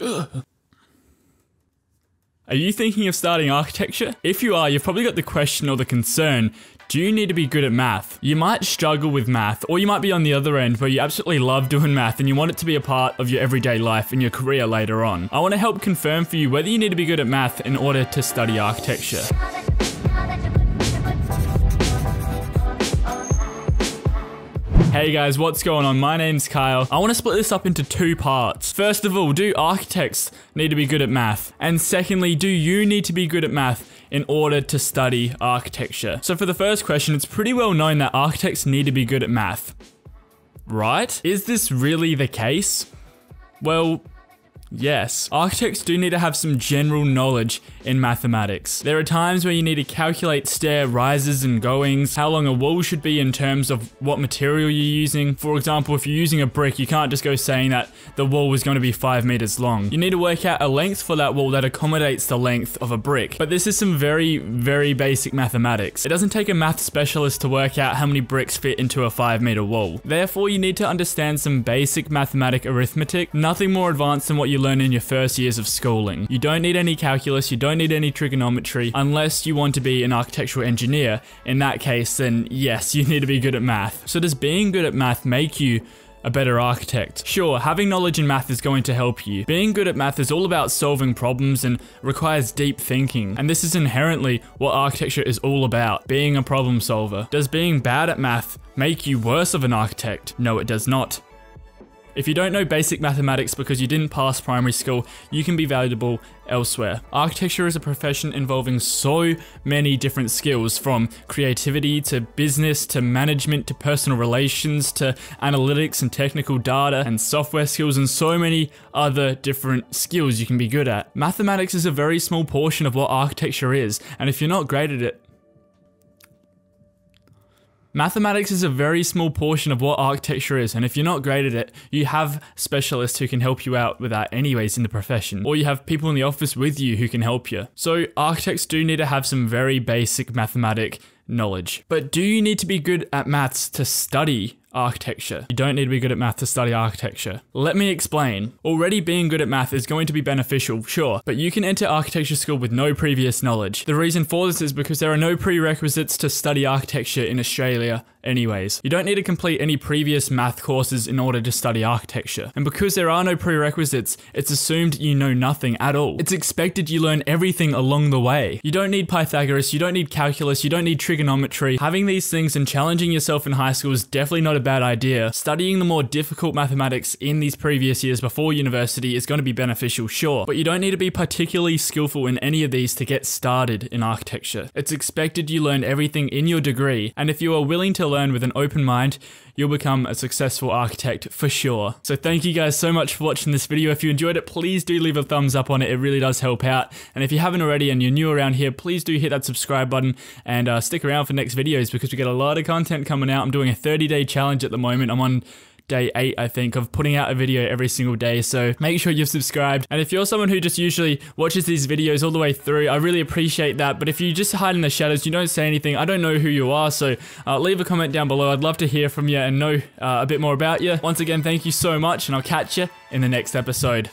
Are you thinking of starting architecture? If you are, you've probably got the question or the concern do you need to be good at math? You might struggle with math, or you might be on the other end where you absolutely love doing math and you want it to be a part of your everyday life and your career later on. I want to help confirm for you whether you need to be good at math in order to study architecture. Hey guys, what's going on? My name's Kyle. I want to split this up into two parts. First of all, do architects need to be good at math? And secondly, do you need to be good at math in order to study architecture? So for the first question, it's pretty well known that architects need to be good at math. Right? Is this really the case? Well, Yes, architects do need to have some general knowledge in mathematics. There are times where you need to calculate stair rises and goings, how long a wall should be in terms of what material you're using. For example, if you're using a brick, you can't just go saying that the wall was going to be 5 meters long. You need to work out a length for that wall that accommodates the length of a brick. But this is some very, very basic mathematics. It doesn't take a math specialist to work out how many bricks fit into a 5 meter wall. Therefore, you need to understand some basic mathematic arithmetic, nothing more advanced than what you learn in your first years of schooling. You don't need any calculus, you don't need any trigonometry, unless you want to be an architectural engineer. In that case, then yes, you need to be good at math. So does being good at math make you a better architect. Sure, having knowledge in math is going to help you. Being good at math is all about solving problems and requires deep thinking. And this is inherently what architecture is all about, being a problem solver. Does being bad at math make you worse of an architect? No, it does not. If you don't know basic mathematics because you didn't pass primary school, you can be valuable elsewhere. Architecture is a profession involving so many different skills from creativity to business to management to personal relations to analytics and technical data and software skills and so many other different skills you can be good at. Mathematics is a very small portion of what architecture is, and if you're not great at it, Mathematics is a very small portion of what architecture is, and if you're not great at it, you have specialists who can help you out with that anyways in the profession, or you have people in the office with you who can help you. So architects do need to have some very basic mathematic knowledge. But do you need to be good at maths to study architecture. You don't need to be good at math to study architecture. Let me explain. Already being good at math is going to be beneficial, sure, but you can enter architecture school with no previous knowledge. The reason for this is because there are no prerequisites to study architecture in Australia anyways. You don't need to complete any previous math courses in order to study architecture. And because there are no prerequisites, it's assumed you know nothing at all. It's expected you learn everything along the way. You don't need Pythagoras, you don't need calculus, you don't need trigonometry. Having these things and challenging yourself in high school is definitely not a bad idea. Studying the more difficult mathematics in these previous years before university is going to be beneficial, sure, but you don't need to be particularly skillful in any of these to get started in architecture. It's expected you learn everything in your degree, and if you are willing to learn with an open mind, you'll become a successful architect for sure. So thank you guys so much for watching this video. If you enjoyed it, please do leave a thumbs up on it. It really does help out. And if you haven't already and you're new around here, please do hit that subscribe button and uh, stick around for next videos because we get a lot of content coming out. I'm doing a 30 day challenge at the moment. I'm on day eight, I think, of putting out a video every single day. So make sure you've subscribed. And if you're someone who just usually watches these videos all the way through, I really appreciate that. But if you just hide in the shadows, you don't say anything, I don't know who you are. So uh, leave a comment down below. I'd love to hear from you and know uh, a bit more about you. Once again, thank you so much, and I'll catch you in the next episode.